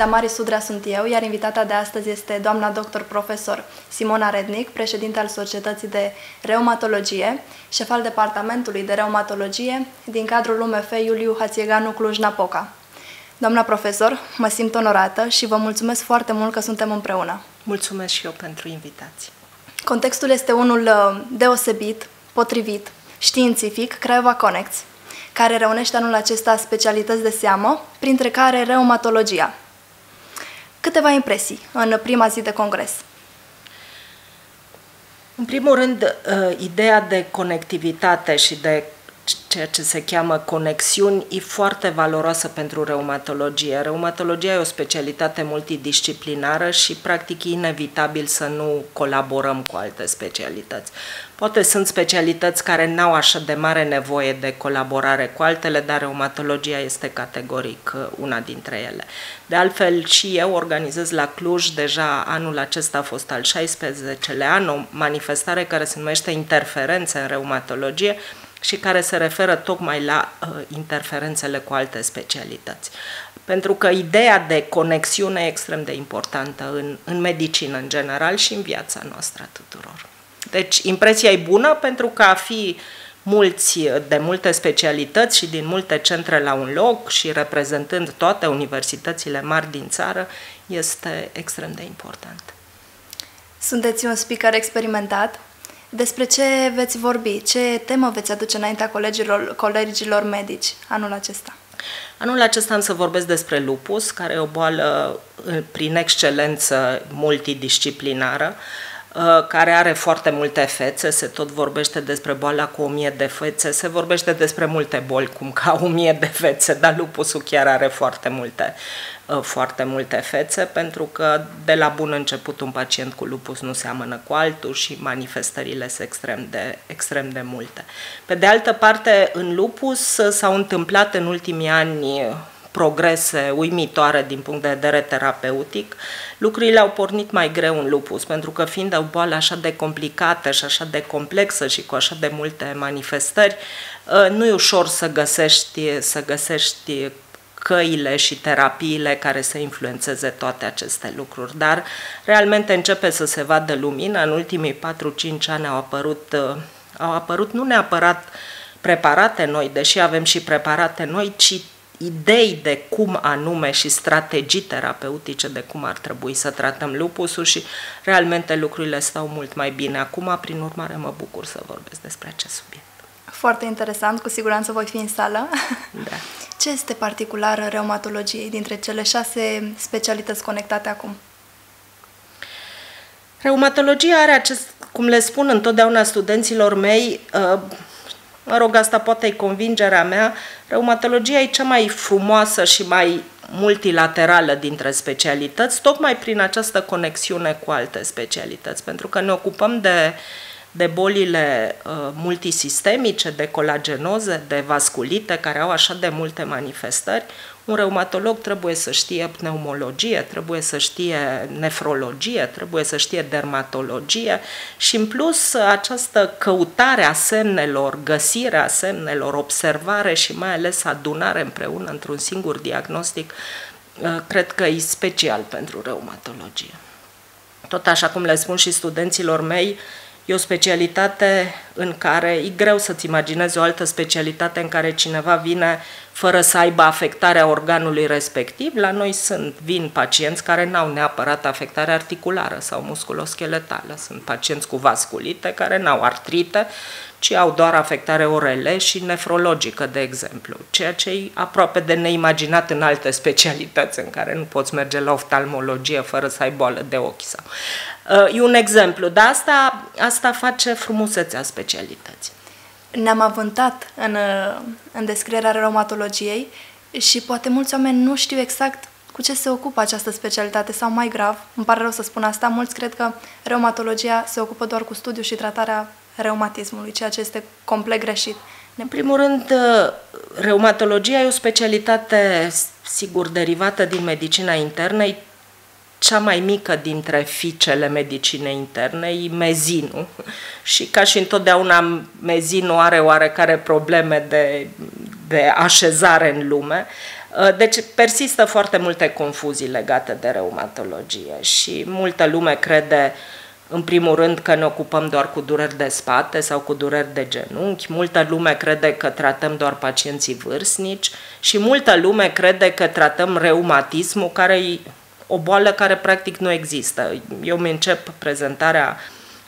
Damari Sudrea sunt eu, iar invitata de astăzi este doamna doctor profesor Simona Rednic, președinte al Societății de Reumatologie, șef al Departamentului de Reumatologie din cadrul UMF Iuliu Hațieganu Cluj-Napoca. Doamna profesor, mă simt onorată și vă mulțumesc foarte mult că suntem împreună. Mulțumesc și eu pentru invitație. Contextul este unul uh, deosebit, potrivit, științific, Craiova Connects, care reunește anul acesta specialități de seamă, printre care reumatologia. Câteva impresii în prima zi de congres. În primul rând, uh, ideea de conectivitate și de ceea ce se cheamă conexiuni e foarte valoroasă pentru reumatologie. Reumatologia e o specialitate multidisciplinară și practic e inevitabil să nu colaborăm cu alte specialități. Poate sunt specialități care n-au așa de mare nevoie de colaborare cu altele, dar reumatologia este categoric uh, una dintre ele. De altfel, și eu organizez la Cluj, deja anul acesta a fost al 16-lea an, o manifestare care se numește Interferențe în reumatologie, și care se referă tocmai la uh, interferențele cu alte specialități. Pentru că ideea de conexiune e extrem de importantă în, în medicină în general și în viața noastră a tuturor. Deci impresia e bună pentru că a fi mulți de multe specialități și din multe centre la un loc și reprezentând toate universitățile mari din țară este extrem de important. Sunteți un speaker experimentat, despre ce veți vorbi? Ce temă veți aduce înaintea colegilor, colegilor medici anul acesta? Anul acesta am să vorbesc despre lupus, care e o boală prin excelență multidisciplinară, uh, care are foarte multe fețe, se tot vorbește despre boala cu o mie de fețe, se vorbește despre multe boli cum ca o mie de fețe, dar lupusul chiar are foarte multe Uh, foarte multe fețe, pentru că de la bun început un pacient cu lupus nu seamănă cu altul și manifestările sunt extrem de, extrem de multe. Pe de altă parte, în lupus s-au întâmplat în ultimii ani progrese uimitoare din punct de vedere terapeutic, lucrurile au pornit mai greu în lupus, pentru că fiind o boală așa de complicată și așa de complexă și cu așa de multe manifestări, uh, nu e ușor să găsești, să găsești căile și terapiile care să influențeze toate aceste lucruri. Dar realmente începe să se vadă lumină. În ultimii 4-5 ani au apărut, uh, au apărut nu neapărat preparate noi, deși avem și preparate noi, ci idei de cum anume și strategii terapeutice de cum ar trebui să tratăm lupusul și realmente lucrurile stau mult mai bine acum, prin urmare mă bucur să vorbesc despre acest subiect. Foarte interesant, cu siguranță voi fi în sală. Da. Ce este particular reumatologiei dintre cele șase specialități conectate acum? Reumatologia are acest, cum le spun întotdeauna studenților mei, uh, mă rog, asta poate e convingerea mea, reumatologia e cea mai frumoasă și mai multilaterală dintre specialități, tocmai prin această conexiune cu alte specialități, pentru că ne ocupăm de uh, de bolile uh, multisistemice, de colagenoze, de vasculite, care au așa de multe manifestări, un reumatolog trebuie să știe pneumologie, trebuie să știe nefrologie, trebuie să știe dermatologie și în plus această căutare a semnelor, găsirea semnelor, observare și mai ales adunare împreună într-un singur diagnostic, uh, cred că e special pentru reumatologie. Tot așa cum le spun și studenților mei, E o specialitate în care e greu să-ți imaginezi o altă specialitate în care cineva vine fără să aibă afectarea organului respectiv. La noi sunt, vin pacienți care n-au neapărat afectare articulară sau musculoscheletală. Sunt pacienți cu vasculite care n-au artrite, ci au doar afectare orele și nefrologică, de exemplu, ceea ce e aproape de neimaginat în alte specialități în care nu poți merge la oftalmologie fără să ai boală de ochi. Sau. Uh, e un exemplu, dar asta, asta face frumusețea specialității. Ne-am avântat în, uh, în descrierea reumatologiei și poate mulți oameni nu știu exact cu ce se ocupă această specialitate sau mai grav, îmi pare rău să spun asta, mulți cred că reumatologia se ocupă doar cu studiul și tratarea reumatismului, ceea ce este complet greșit. În primul rând, uh, reumatologia e o specialitate, sigur, derivată din medicina internă, e cea mai mică dintre fiicele medicinei interne, e mezinul. Și ca și întotdeauna, mezinul are oarecare probleme de, de așezare în lume. Uh, deci persistă foarte multe confuzii legate de reumatologie și multă lume crede în primul rând că ne ocupăm doar cu dureri de spate sau cu dureri de genunchi, multă lume crede că tratăm doar pacienții vârstnici și multă lume crede că tratăm reumatismul, care e o boală care practic nu există. Eu mi încep prezentarea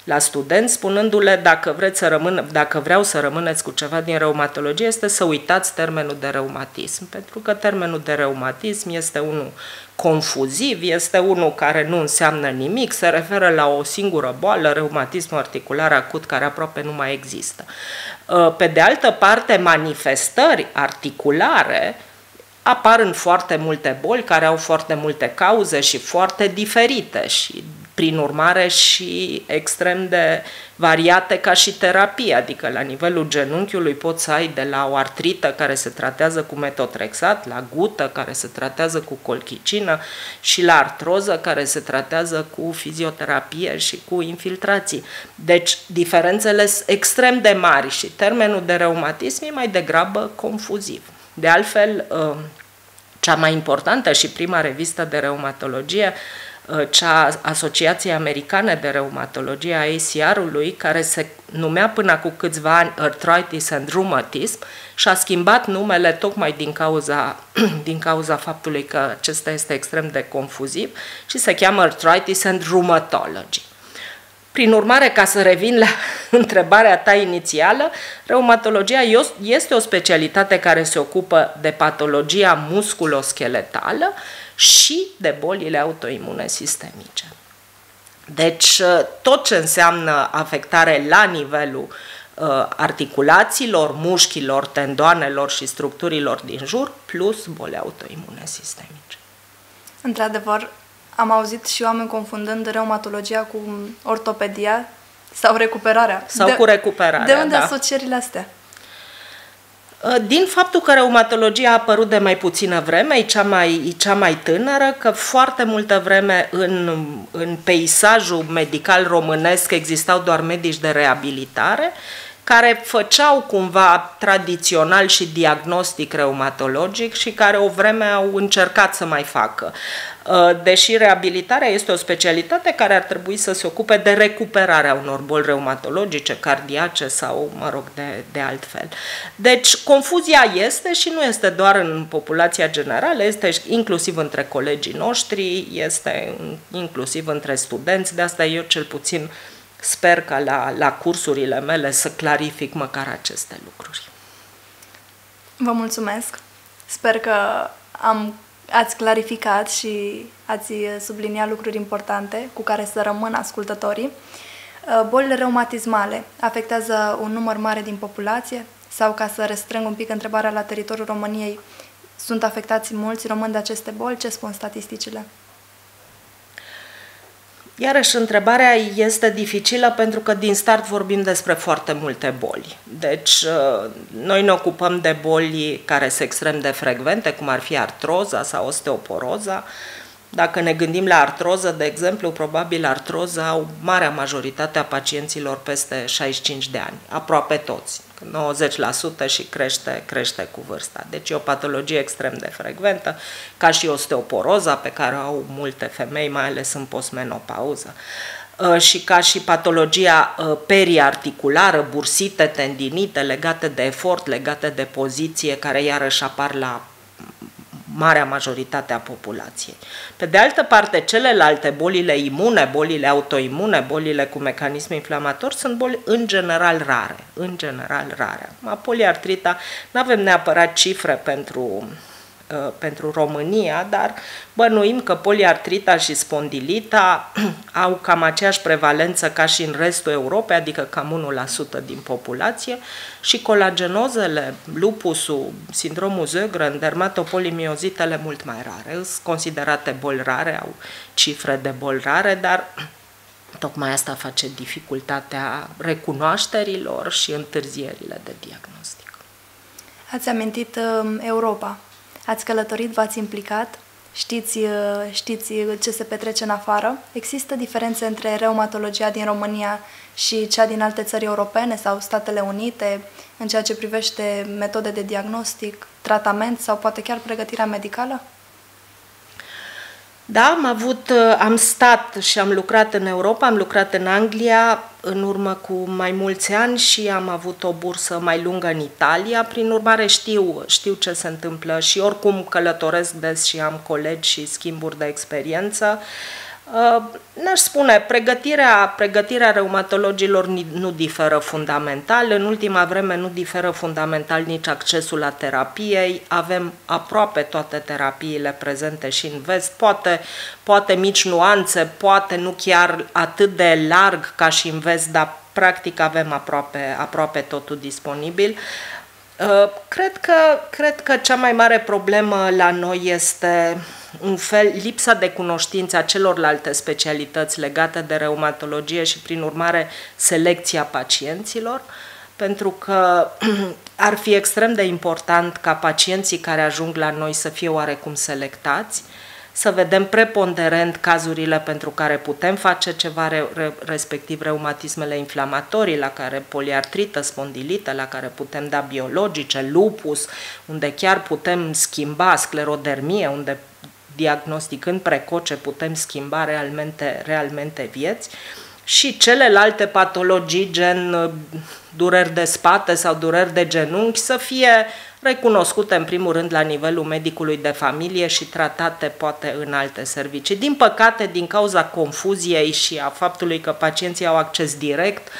la studenți, spunându-le dacă, vreți să rămân, dacă vreau să rămâneți cu ceva din reumatologie, este să uitați termenul de reumatism, pentru că termenul de reumatism este unul confuziv, este unul care nu înseamnă nimic, se referă la o singură boală, reumatismul articular acut, care aproape nu mai există. Uh, pe de altă parte, manifestări articulare apar în foarte multe boli care au foarte multe cauze și foarte diferite și prin urmare și extrem de variate ca și terapie, adică la nivelul genunchiului poți să ai de la o artrită care se tratează cu metotrexat, la gută care se tratează cu colchicină și la artroză care se tratează cu fizioterapie și cu infiltrații. Deci diferențele sunt extrem de mari și termenul de reumatism e mai degrabă confuziv. De altfel, ă, cea mai importantă și prima revistă de reumatologie Uh, cea Asociației Americane de Reumatologie a ACR-ului, care se numea până cu câțiva ani Arthritis and Rheumatism și a schimbat numele tocmai din cauza, din cauza faptului că acesta este extrem de confuziv și se cheamă Arthritis and Rheumatology. Prin urmare, ca să revin la întrebarea ta inițială, reumatologia este o specialitate care se ocupă de patologia musculoscheletală și de bolile autoimune sistemice. Deci, uh, tot ce înseamnă afectare la nivelul uh, articulațiilor, mușchilor, tendoanelor și structurilor din jur, plus boli autoimune sistemice. Într-adevăr, am auzit și oameni confundând reumatologia cu ortopedia sau recuperarea. Sau de, cu recuperarea, De unde da. asocierile astea? Uh, din faptul că reumatologia a apărut de mai puțină vreme, e cea mai, e cea mai tânără, că foarte multă vreme în, în peisajul medical românesc existau doar medici de reabilitare, care făceau cumva tradițional și diagnostic reumatologic și care o vreme au încercat să mai facă. Uh, deși reabilitarea este o specialitate care ar trebui să se ocupe de recuperarea unor boli reumatologice, cardiace sau, mă rog, de, de altfel. Deci, confuzia este și nu este doar în populația generală, este inclusiv între colegii noștri, este inclusiv între studenți, de asta eu cel puțin sper ca la, la cursurile mele să clarific măcar aceste lucruri. Vă mulțumesc! Sper că am ați clarificat și ați subliniat lucruri importante cu care să rămână ascultătorii. Uh, bolile reumatismale afectează un număr mare din populație sau, ca să restrâng un pic întrebarea la teritoriul României, sunt afectați mulți români de aceste boli? Ce spun statisticile? Iarăși, întrebarea este dificilă pentru că din start vorbim despre foarte multe boli. Deci, uh, noi ne ocupăm de boli care sunt extrem de frecvente, cum ar fi artroza sau osteoporoza. Dacă ne gândim la artroză, de exemplu, probabil artroza au marea majoritate a pacienților peste 65 de ani, aproape toți. 90% și crește, crește cu vârsta. Deci e o patologie extrem de frecventă, ca și osteoporoza pe care au multe femei, mai ales în postmenopauză uh, și ca și patologia uh, periarticulară, bursite, tendinite, legate de efort, legate de poziție, care iarăși apar la marea majoritate a populației. Pe de altă parte, celelalte, bolile imune, bolile autoimune, bolile cu mecanism inflamator, sunt boli în general rare. În general rare. Ma poliartrita, nu avem neapărat cifre pentru Uh, pentru România, dar bănuim că poliartrita și spondilita au cam aceeași prevalență ca și în restul Europei, adică cam 1% din populație și colagenozele, lupusul, sindromul Zögren, dermatopolimiozitele mult mai rare. Sunt considerate boli rare, au cifre de boli rare, dar tocmai asta face dificultatea recunoașterilor și întârzierile de diagnostic. Ați amintit uh, Europa. Ați călătorit, v-ați implicat. știți, știți ce se petrece în afară. Există diferențe între reumatologia din România și cea din alte țări europene sau Statele Unite în ceea ce privește metode de diagnostic, tratament sau poate chiar pregătirea medicală? Da, am avut, uh, am stat și am lucrat în Europa, am lucrat în Anglia în urmă cu mai mulți ani și am avut o bursă mai lungă în Italia, prin urmare știu, știu ce se întâmplă și oricum călătoresc des și am colegi și schimburi de experiență. Uh, Uh, n-aș spune, pregătirea, pregătirea reumatologilor nu diferă fundamental, în ultima vreme nu diferă fundamental nici accesul la terapiei, avem aproape toate terapiile prezente și în vest, poate, poate mici nuanțe, poate nu chiar atât de larg ca și în vest, dar practic avem aproape, aproape totul disponibil. Uh, cred că, cred că cea mai mare problemă la noi este un fel lipsa de cunoștință a celorlalte specialități legate de reumatologie și, prin urmare, selecția pacienților, pentru că ar fi extrem de important ca pacienții care ajung la noi să fie oarecum selectați, să vedem preponderent cazurile pentru care putem face ceva, respectiv reumatismele inflamatorii, la care poliartrită, spondilită, la care putem da biologice, lupus, unde chiar putem schimba sclerodermie, unde diagnosticând precoce putem schimba realmente, realmente vieți și celelalte patologii gen uh, dureri de spate sau dureri de genunchi să fie recunoscute în primul rând la nivelul medicului de familie și tratate poate în alte servicii. Din păcate, din cauza confuziei și a faptului că pacienții au acces direct, uh,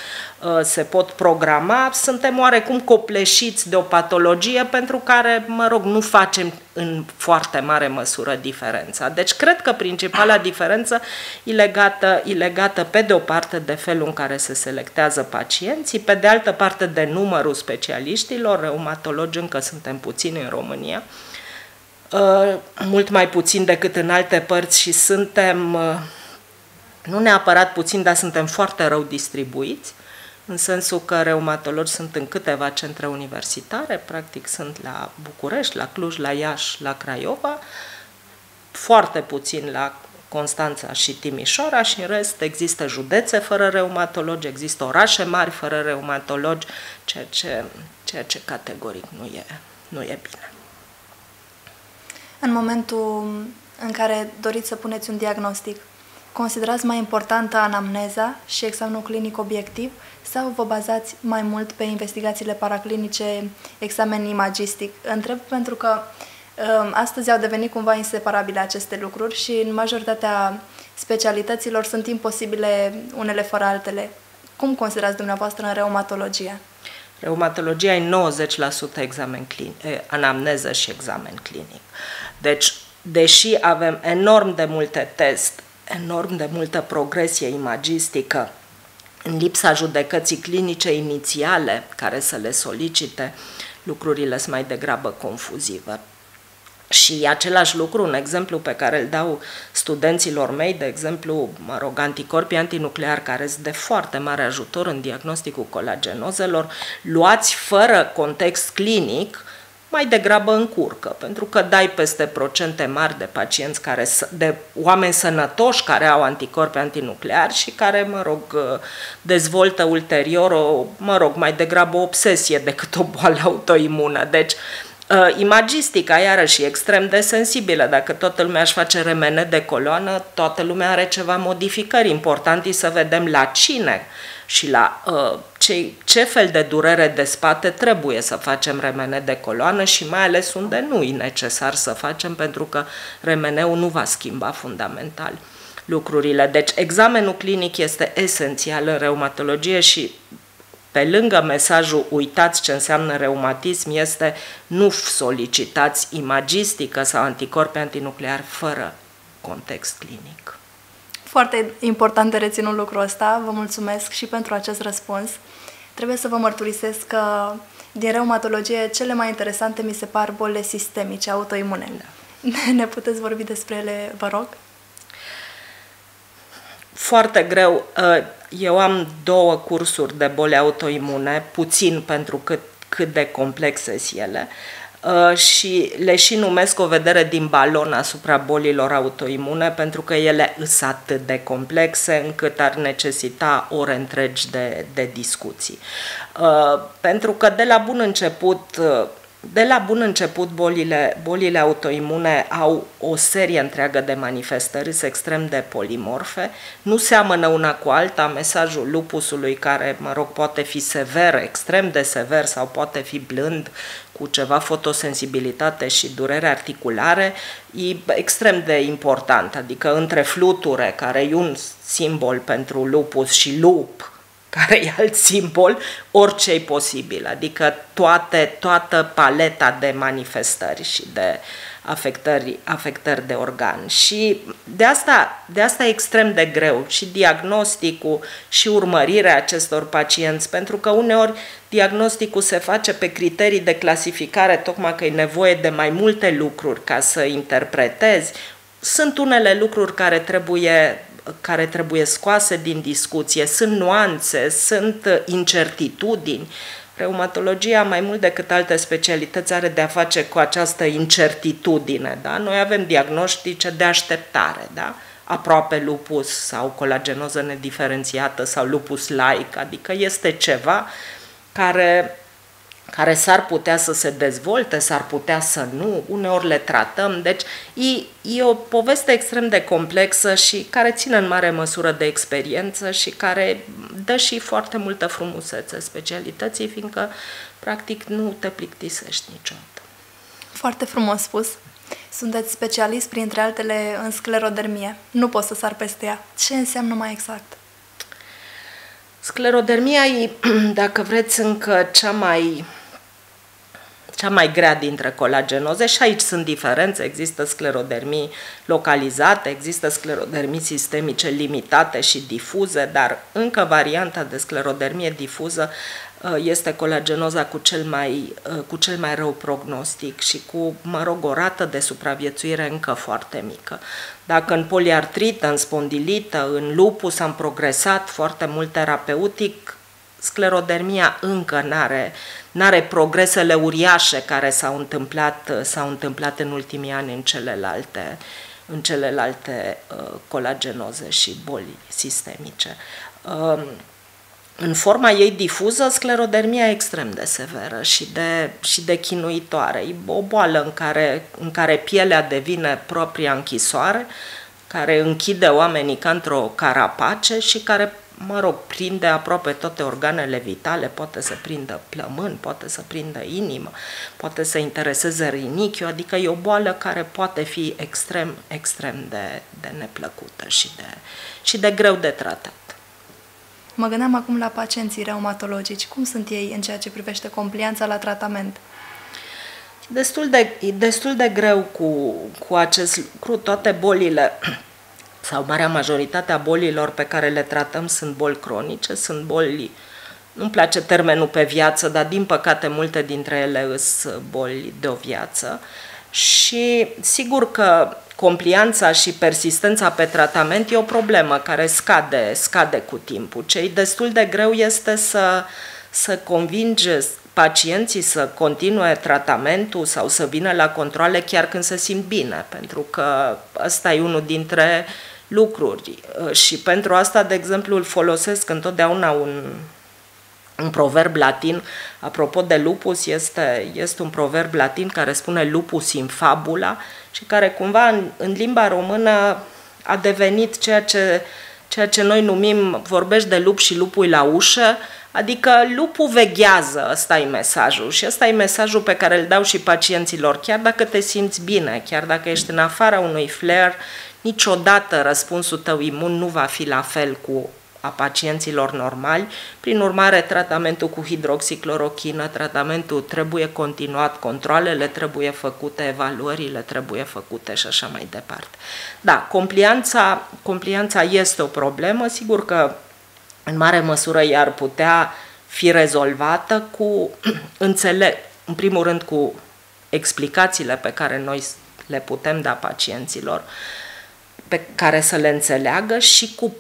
se pot programa, suntem oarecum copleșiți de o patologie pentru care, mă rog, nu facem în foarte mare măsură diferența. Deci cred că principala diferență e legată, e legată pe de o parte de felul în care se selectează pacienții, pe de altă parte de numărul specialiștilor, reumatologi încă suntem puțini în România, uh, mult mai puțin decât în alte părți și suntem, uh, nu neapărat puțin, dar suntem foarte rău distribuiți, în sensul că reumatologi sunt în câteva centre universitare, practic sunt la București, la Cluj, la Iași, la Craiova, foarte puțin la Constanța și Timișoara și în rest există județe fără reumatologi, există orașe mari fără reumatologi, ceea ce, ceea ce categoric nu e, nu e bine. În momentul în care doriți să puneți un diagnostic, considerați mai importantă anamneza și examenul clinic obiectiv sau vă bazați mai mult pe investigațiile paraclinice, examen imagistic? Întreb pentru că um, astăzi au devenit cumva inseparabile aceste lucruri și în majoritatea specialităților sunt imposibile unele fără altele. Cum considerați dumneavoastră în reumatologie? Reumatologia e 90% examen clinic, anamneză și examen clinic. Deci, deși avem enorm de multe test, enorm de multă progresie imagistică, în lipsa judecății clinice inițiale care să le solicite, lucrurile sunt mai degrabă confuzive. Și același lucru, un exemplu pe care îl dau studenților mei, de exemplu, mă rog, anticorpii antinucleari, care sunt de foarte mare ajutor în diagnosticul colagenozelor, luați fără context clinic, mai degrabă încurcă, pentru că dai peste procente mari de pacienți care, de oameni sănătoși care au anticorpi antinucleari și care, mă rog, dezvoltă ulterior o, mă rog, mai degrabă o obsesie decât o boală autoimună. Deci, Uh, imagistica, iarăși, e extrem de sensibilă. Dacă toată lumea își face remene de coloană, toată lumea are ceva modificări. Important e să vedem la cine și la uh, ce, ce fel de durere de spate trebuie să facem remene de coloană și mai ales unde nu e necesar să facem pentru că remeneul nu va schimba fundamental lucrurile. Deci examenul clinic este esențial în reumatologie și pe lângă mesajul uitați ce înseamnă reumatism este nu solicitați imagistică sau anticorpi antinuclear fără context clinic. Foarte important de reținut lucrul ăsta. Vă mulțumesc și pentru acest răspuns. Trebuie să vă mărturisesc că din reumatologie cele mai interesante mi se par bolile sistemice, autoimune. Da. Ne puteți vorbi despre ele, vă rog? Foarte greu. Uh, eu am două cursuri de boli autoimune, puțin pentru cât, cât de complexe sunt ele. uh, și le și numesc o vedere din balon asupra bolilor autoimune pentru că ele sunt atât de complexe încât ar necesita ore întregi de, de discuții. Uh, pentru că de la bun început uh, de la bun început, bolile, bolile autoimune au o serie întreagă de manifestări, sunt extrem de polimorfe, nu seamănă una cu alta, mesajul lupusului care, mă rog, poate fi sever, extrem de sever sau poate fi blând, cu ceva fotosensibilitate și durere articulare, e extrem de important, adică între fluture, care e un simbol pentru lupus, și lup, care e alt simbol, orice e posibil, adică toate, toată paleta de manifestări și de afectări, afectări de organ. Și de asta, de asta e extrem de greu și diagnosticul și urmărirea acestor pacienți, pentru că uneori diagnosticul se face pe criterii de clasificare, tocmai că e nevoie de mai multe lucruri ca să interpretezi. Sunt unele lucruri care trebuie care trebuie scoase din discuție, sunt nuanțe, sunt incertitudini. Reumatologia, mai mult decât alte specialități, are de-a face cu această incertitudine. Da? Noi avem diagnostice de așteptare, da? aproape lupus sau colagenoză nediferențiată sau lupus laic, adică este ceva care care s-ar putea să se dezvolte, s-ar putea să nu, uneori le tratăm. Deci e, e o poveste extrem de complexă și care ține în mare măsură de experiență și care dă și foarte multă frumusețe specialității, fiindcă practic nu te plictisești niciodată. Foarte frumos spus. Sunteți specialist, printre altele, în sclerodermie. Nu pot să sar peste ea. Ce înseamnă mai exact? Sclerodermia e, dacă vreți, încă cea mai cea mai grea dintre colagenoze și aici sunt diferențe, există sclerodermii localizate, există sclerodermii sistemice limitate și difuze, dar încă varianta de sclerodermie difuză uh, este colagenoza cu cel mai, uh, cu cel mai rău prognostic și cu, mă rog, o rată de supraviețuire încă foarte mică. Dacă în poliartrită, în spondilită, în lupus am progresat foarte mult terapeutic, sclerodermia încă n-are, n-are progresele uriașe care s-au întâmplat, s-au întâmplat în ultimii ani în celelalte, în celelalte uh, colagenoze și boli sistemice. Uh, în forma ei difuză, sclerodermia e extrem de severă și de, și de chinuitoare. E o boală în care, în care pielea devine propria închisoare, care închide oamenii ca într-o carapace și care mă rog, prinde aproape toate organele vitale, poate să prindă plămân, poate să prindă inimă, poate să intereseze rinichiul, adică e o boală care poate fi extrem, extrem de, de neplăcută și de, și de greu de tratat. Mă gândeam acum la pacienții reumatologici. Cum sunt ei în ceea ce privește complianța la tratament? Destul de, destul de greu cu, cu acest lucru. Toate bolile sau marea majoritate a bolilor pe care le tratăm sunt boli cronice, sunt boli, nu-mi place termenul pe viață, dar din păcate multe dintre ele sunt boli de o viață. Și sigur că complianța și persistența pe tratament e o problemă care scade, scade cu timpul. Ce e destul de greu este să, să convingi pacienții să continue tratamentul sau să vină la controle chiar când se simt bine, pentru că ăsta e unul dintre uh, lucruri. Uh, și pentru asta, de exemplu, îl folosesc întotdeauna un, un proverb latin, apropo de lupus, este, este un proverb latin care spune lupus in fabula și care cumva în, în limba română a devenit ceea ce, ceea ce noi numim vorbești de lup și lupul la ușă, adică lupul veghează, ăsta e mesajul și ăsta e mesajul pe care îl dau și pacienților, chiar dacă te simți bine, chiar dacă ești în afara unui flare niciodată răspunsul tău imun nu va fi la fel cu a pacienților normali. Prin urmare, tratamentul cu hidroxiclorochină, tratamentul trebuie continuat, controlele trebuie făcute, evaluările trebuie făcute și așa mai departe. Da, complianța, complianța este o problemă, sigur că în mare măsură ea ar putea fi rezolvată cu înțeleg, în primul rând cu explicațiile pe care noi le putem da pacienților, pe care să le înțeleagă și cu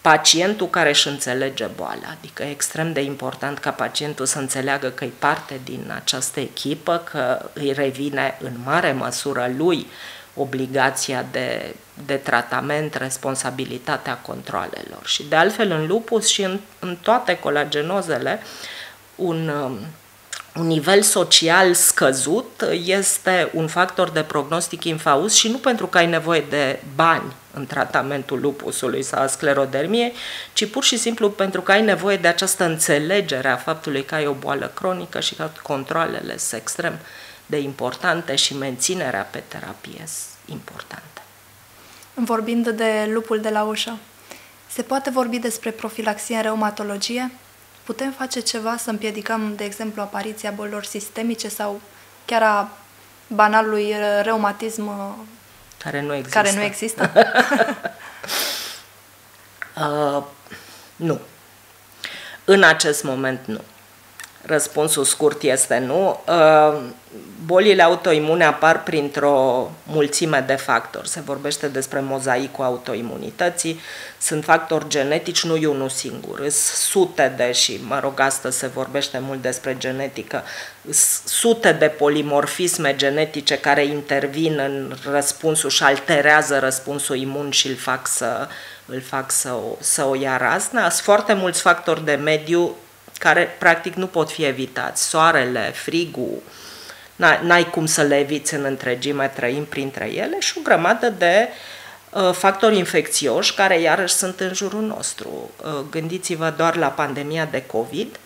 pacientul care își înțelege boala, adică e extrem de important ca pacientul să înțeleagă că e parte din această echipă, că îi revine în mare măsură lui obligația de, de tratament, responsabilitatea controlelor. Și de altfel în lupus și în, în toate colagenozele, un, um, un nivel social scăzut este un factor de prognostic infaus și nu pentru că ai nevoie de bani în tratamentul lupusului sau a sclerodermiei, ci pur și simplu pentru că ai nevoie de această înțelegere a faptului că ai o boală cronică și că controlele sunt extrem de importante și menținerea pe terapie importante. Vorbind de lupul de la ușă, se poate vorbi despre profilaxie în reumatologie? Putem face ceva să împiedicăm, de exemplu, apariția bolilor sistemice sau chiar a banalului reumatism uh, care nu există? Care nu există? uh, nu. În acest moment nu. Răspunsul scurt este nu. Uh, bolile autoimune apar printr-o mulțime de factori. Se vorbește despre mozaicul autoimunității. Sunt factori genetici, nu e unul singur. Sunt sute de, și mă rog, astăzi se vorbește mult despre genetică, sute de polimorfisme genetice care intervin în răspunsul și alterează răspunsul imun și îl fac să, îl fac să o, să o ia razna. Sunt foarte mulți factori de mediu care practic nu pot fi evitați. Soarele, frigul, n-ai cum să le eviți în întregime, trăim printre ele și o grămadă de uh, factori infecțioși care iarăși sunt în jurul nostru. Uh, gândiți-vă doar la pandemia de COVID,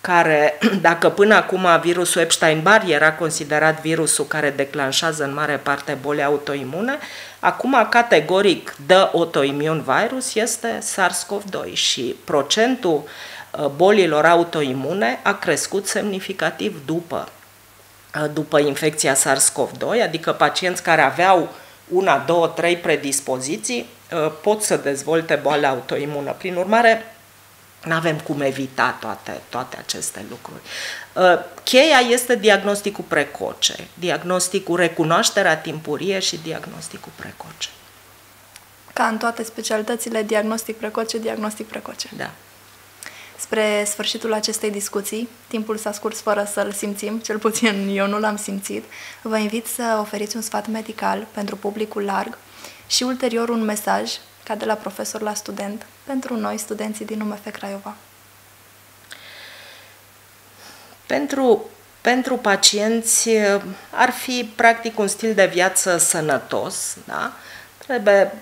care, dacă până acum virusul Epstein-Barr era considerat virusul care declanșează în mare parte boli autoimune, acum categoric de autoimun virus este SARS-CoV-2 și procentul uh, bolilor autoimune a crescut semnificativ după după infecția SARS-CoV-2, adică pacienți care aveau una, două, trei predispoziții pot să dezvolte boala autoimună. Prin urmare, nu avem cum evita toate, toate aceste lucruri. Cheia este diagnosticul precoce, diagnosticul, recunoașterea timpurie și diagnosticul precoce. Ca în toate specialitățile, diagnostic precoce, diagnostic precoce. Da. Spre sfârșitul acestei discuții, timpul s-a scurs fără să-l simțim, cel puțin eu nu l-am simțit, vă invit să oferiți un sfat medical pentru publicul larg și ulterior un mesaj, ca de la profesor la student, pentru noi, studenții din UMF Craiova. Pentru, pentru pacienți ar fi practic un stil de viață sănătos, da? Trebuie,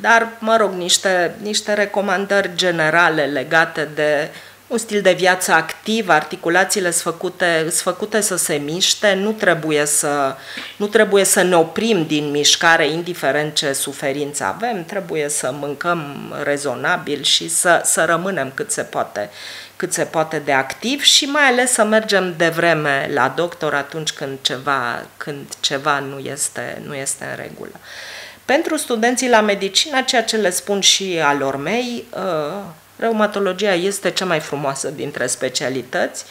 dar, mă rog, niște, niște recomandări generale legate de un stil de viață activ, articulațiile sunt făcute, sunt făcute să se miște, nu trebuie să, nu trebuie să ne oprim din mișcare, indiferent ce suferință avem, trebuie să mâncăm rezonabil și să, să rămânem cât se poate cât se poate de activ și mai ales să mergem de vreme la doctor atunci când ceva, când ceva nu, este, nu este în regulă. Pentru studenții la medicină, ceea ce le spun și alor mei, uh, reumatologia este cea mai frumoasă dintre specialități.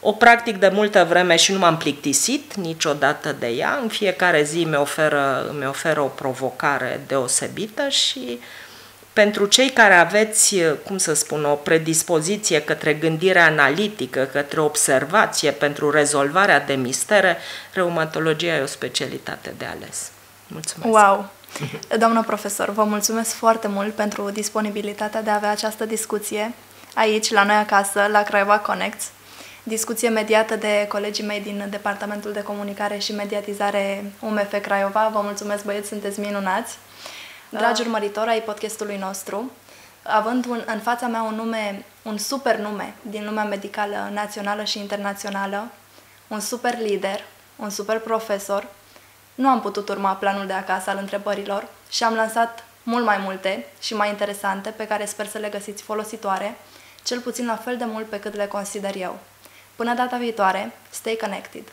O practic de multă vreme și nu m-am plictisit niciodată de ea. În fiecare zi mi oferă, mi oferă o provocare deosebită și pentru cei care aveți, cum să spun, o predispoziție către gândire analitică, către observație pentru rezolvarea de mistere, reumatologia e o specialitate de ales. Mulțumesc! Wow! Doamnă profesor, vă mulțumesc foarte mult pentru disponibilitatea de a avea această discuție aici, la noi acasă, la Craiova Connects. Discuție mediată de colegii mei din Departamentul de Comunicare și Mediatizare UMF Craiova. Vă mulțumesc, băieți, sunteți minunați. Da. Dragi urmăritori ai podcastului nostru, având un, în fața mea un nume, un super nume din lumea medicală națională și internațională, un super lider, un super profesor, nu am putut urma planul de acasă al întrebărilor și am lansat mult mai multe și mai interesante pe care sper să le găsiți folositoare, cel puțin la fel de mult pe cât le consider eu. Până data viitoare, stay connected!